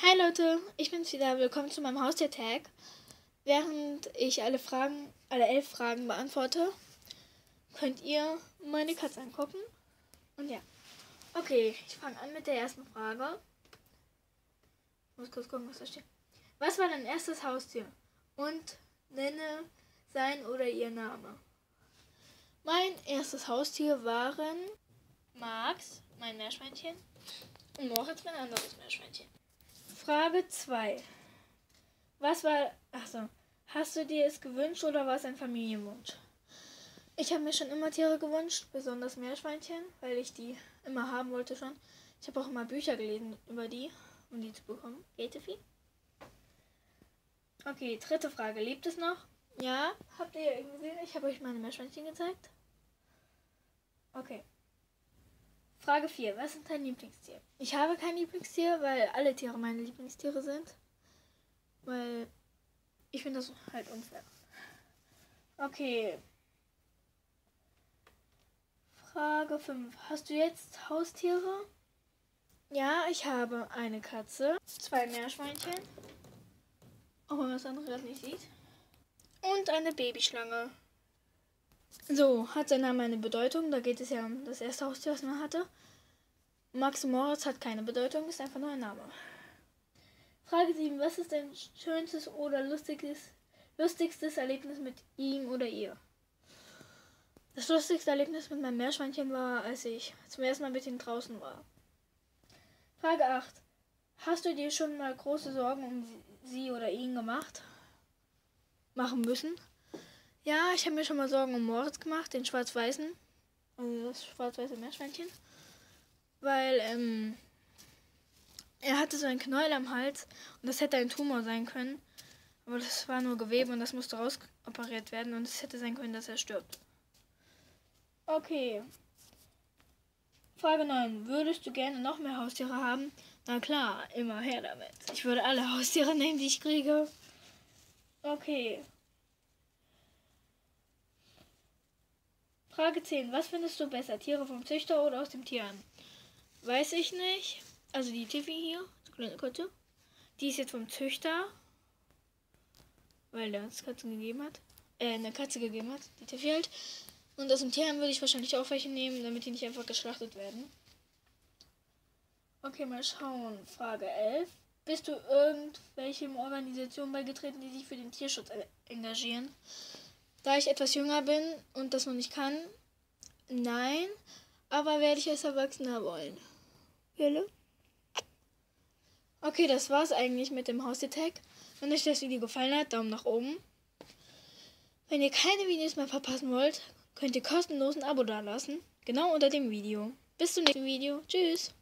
Hi Leute, ich bin's wieder. Willkommen zu meinem Haustier-Tag. Während ich alle Fragen, alle elf Fragen beantworte, könnt ihr meine Katze angucken. Und ja. Okay, ich fange an mit der ersten Frage. Ich muss kurz gucken, was da steht. Was war dein erstes Haustier? Und nenne sein oder ihr Name. Mein erstes Haustier waren Max, mein Meerschweinchen, und Moritz, mein anderes Meerschweinchen. Frage 2. Was war. Achso. Hast du dir es gewünscht oder war es ein Familienwunsch? Ich habe mir schon immer Tiere gewünscht, besonders Meerschweinchen, weil ich die immer haben wollte schon. Ich habe auch immer Bücher gelesen über die, um die zu bekommen. Geht viel? Okay, dritte Frage. Lebt es noch? Ja, habt ihr ja gesehen? Ich habe euch meine Meerschweinchen gezeigt. Okay. Frage 4. Was ist dein Lieblingstier? Ich habe kein Lieblingstier, weil alle Tiere meine Lieblingstiere sind. Weil ich finde das halt unfair. Okay. Frage 5. Hast du jetzt Haustiere? Ja, ich habe eine Katze, zwei Meerschweinchen, auch wenn man das andere gerade nicht sieht, und eine Babyschlange. So, hat sein Name eine Bedeutung? Da geht es ja um das erste Haustier, was man hatte. Max Moritz hat keine Bedeutung, ist einfach nur ein Name. Frage 7. Was ist dein schönstes oder lustiges, lustigstes Erlebnis mit ihm oder ihr? Das lustigste Erlebnis mit meinem Meerschweinchen war, als ich zum ersten Mal mit ihm draußen war. Frage 8. Hast du dir schon mal große Sorgen um sie oder ihn gemacht? Machen müssen? Ja, ich habe mir schon mal Sorgen um Moritz gemacht, den schwarz-weißen. Also das schwarz-weiße Meerschweinchen. Weil, ähm, er hatte so ein Knäuel am Hals und das hätte ein Tumor sein können. Aber das war nur Gewebe und das musste rausoperiert werden und es hätte sein können, dass er stirbt. Okay. Frage 9. Würdest du gerne noch mehr Haustiere haben? Na klar, immer her damit. Ich würde alle Haustiere nehmen, die ich kriege. Okay. Frage 10. Was findest du besser? Tiere vom Züchter oder aus dem Tierheim? Weiß ich nicht. Also die Tiffy hier, so kleine Katze. Die ist jetzt vom Züchter. Weil der uns Katzen gegeben hat. Äh, eine Katze gegeben hat. Die Tiffy halt. Und aus dem Tierheim würde ich wahrscheinlich auch welche nehmen, damit die nicht einfach geschlachtet werden. Okay, mal schauen. Frage 11. Bist du irgendwelchen Organisationen beigetreten, die sich für den Tierschutz engagieren? Da ich etwas jünger bin und das noch nicht kann, nein, aber werde ich als Erwachsener wollen. Wille? Okay, das war's eigentlich mit dem Haustag. Wenn euch das Video gefallen hat, Daumen nach oben. Wenn ihr keine Videos mehr verpassen wollt, könnt ihr kostenlos ein Abo dalassen. Genau unter dem Video. Bis zum nächsten Video. Tschüss.